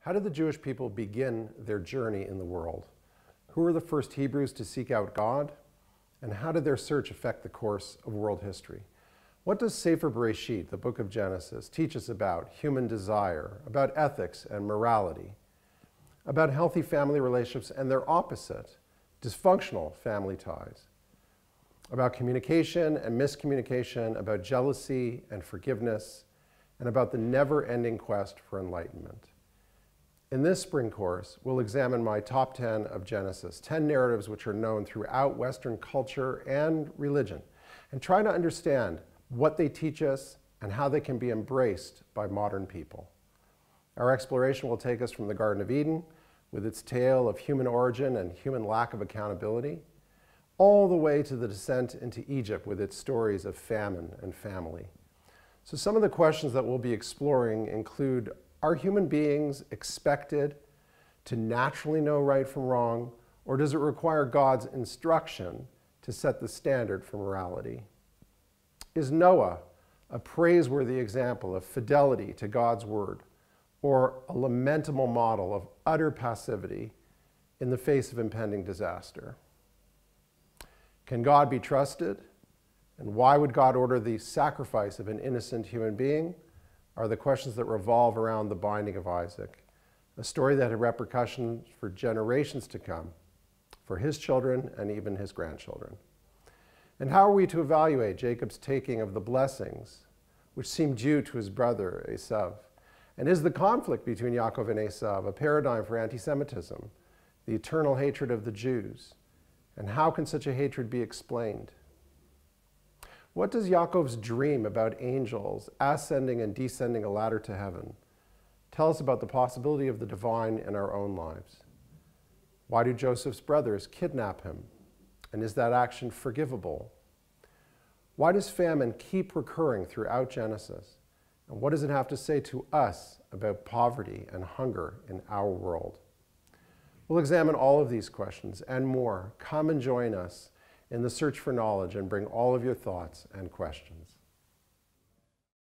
How did the Jewish people begin their journey in the world? Who were the first Hebrews to seek out God? And how did their search affect the course of world history? What does Sefer Bereshit, the book of Genesis, teach us about human desire, about ethics and morality, about healthy family relationships and their opposite, dysfunctional family ties, about communication and miscommunication, about jealousy and forgiveness, and about the never ending quest for enlightenment? In this spring course, we'll examine my top 10 of Genesis, 10 narratives which are known throughout Western culture and religion, and try to understand what they teach us and how they can be embraced by modern people. Our exploration will take us from the Garden of Eden, with its tale of human origin and human lack of accountability, all the way to the descent into Egypt with its stories of famine and family. So some of the questions that we'll be exploring include are human beings expected to naturally know right from wrong, or does it require God's instruction to set the standard for morality? Is Noah a praiseworthy example of fidelity to God's word, or a lamentable model of utter passivity in the face of impending disaster? Can God be trusted? And why would God order the sacrifice of an innocent human being? Are the questions that revolve around the binding of Isaac, a story that had repercussions for generations to come, for his children and even his grandchildren. And how are we to evaluate Jacob's taking of the blessings which seemed due to his brother Esav? And is the conflict between Yaakov and Esav a paradigm for anti Semitism, the eternal hatred of the Jews? And how can such a hatred be explained? What does Yaakov's dream about angels ascending and descending a ladder to heaven tell us about the possibility of the divine in our own lives? Why do Joseph's brothers kidnap him? And is that action forgivable? Why does famine keep recurring throughout Genesis? And what does it have to say to us about poverty and hunger in our world? We'll examine all of these questions and more. Come and join us in the search for knowledge and bring all of your thoughts and questions.